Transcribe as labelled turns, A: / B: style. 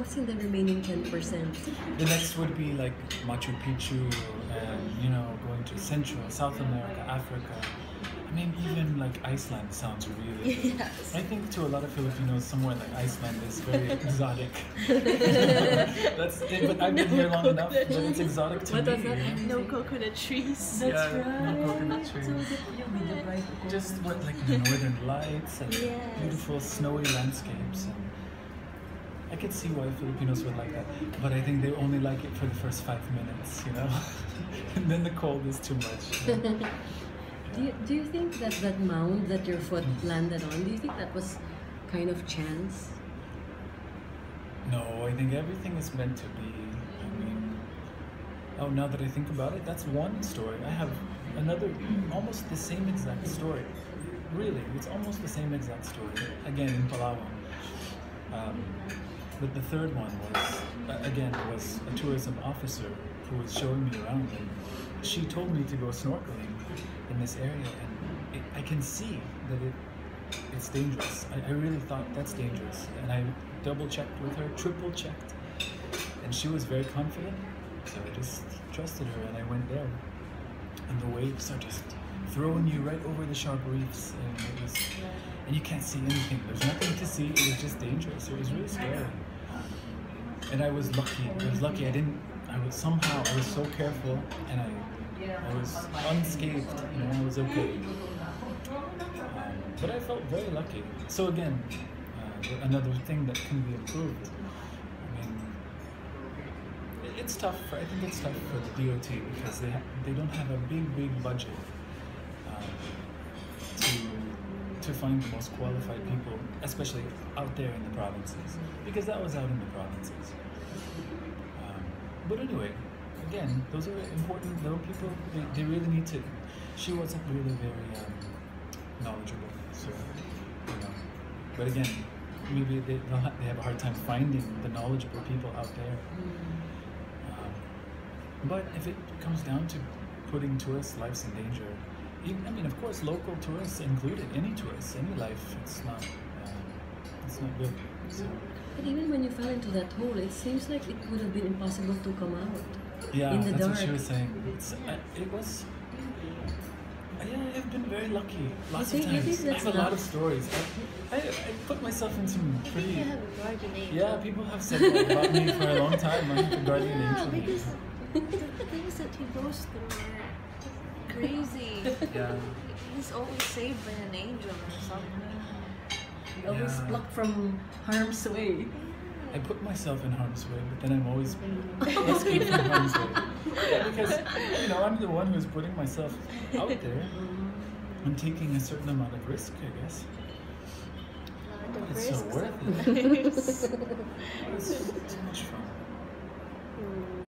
A: what's in the remaining 10%?
B: The next would be like Machu Picchu and, you know, going to Central, South America, Africa. I mean, even like Iceland sounds really good.
A: Yes.
B: I think to a lot of Filipinos, somewhere like Iceland is very exotic. That's it, but I've been here long enough, but it's exotic to
A: What
B: me.
A: does that mean?
C: No coconut trees.
A: That's
B: Yeah, no coconut trees.
A: that the bride
B: Just what like the northern lights and
C: Yes.
B: beautiful snowy landscapes and I could see why Filipinos would like that. But I think they only like it for the first five minutes, you know? and then the cold is too much. you know?
A: Do you, do you think that that mound that your foot landed on, do you think that was kind of chance?
B: No, I think everything is meant to be. I mean, oh, now that I think about it, that's one story. I have another, almost the same exact story. Really, it's almost the same exact story. Again, in Palawan. Um, but the third one was, again, was a tourism officer who was showing me around, and she told me to go snorkeling in this area, and it, I can see that it it's dangerous. I, I really thought that's dangerous. And I double checked with her, triple checked. And she was very confident. So I just trusted her and I went there. And the waves are just throwing you right over the sharp reefs. And it was and you can't see anything. There's nothing to see. It was just dangerous. It was really scary. And I was lucky. I was lucky. I didn't I was somehow I was so careful and I I was unscathed, know, I was okay. Um, but I felt very lucky. So again, uh, another thing that can be improved. I mean, it's tough. For, I think it's tough for the DOT because they they don't have a big big budget to to find the most qualified people, especially out there in the provinces, because that was out in the provinces. Um, but anyway, again, those are important little people. They, they really need to. She wasn't really very um, knowledgeable, so you know. But again, maybe they they have a hard time finding the knowledgeable people out there. Um, but if it comes down to putting tourists' lives in danger, even, I mean, of course, local tourists included, any tourists, any life, it's not, um, it's not good. So,
A: But even when you fell into that hole, it seems like it would have been impossible to come out.
B: yeah,
A: In the
B: that's what she
A: dark.
B: was saying. It's, uh, it was. uh, Yeah, I've been very lucky. Lots
A: think-
B: of
A: you
B: times.
A: think
B: I have a lot of stories. I, I, I put myself in some pretty.
C: you have a guardian angel.
B: Yeah, people have said that about me for a long time. I have a guardian
C: Yeah,
B: angel.
C: because the things that he goes through are crazy.
B: Yeah.
C: He's always saved by an angel or something.
A: Always
B: Yeah.
A: plucked from harm's way.
B: I put myself in harm's way, but then I'm always escaping from harm's way. Yeah, because you know I'm the one who's putting myself out there. I'm taking a certain amount of risk, I guess.
C: The
B: It's so worth it.
C: lives.
B: It's too much fun. Hmm.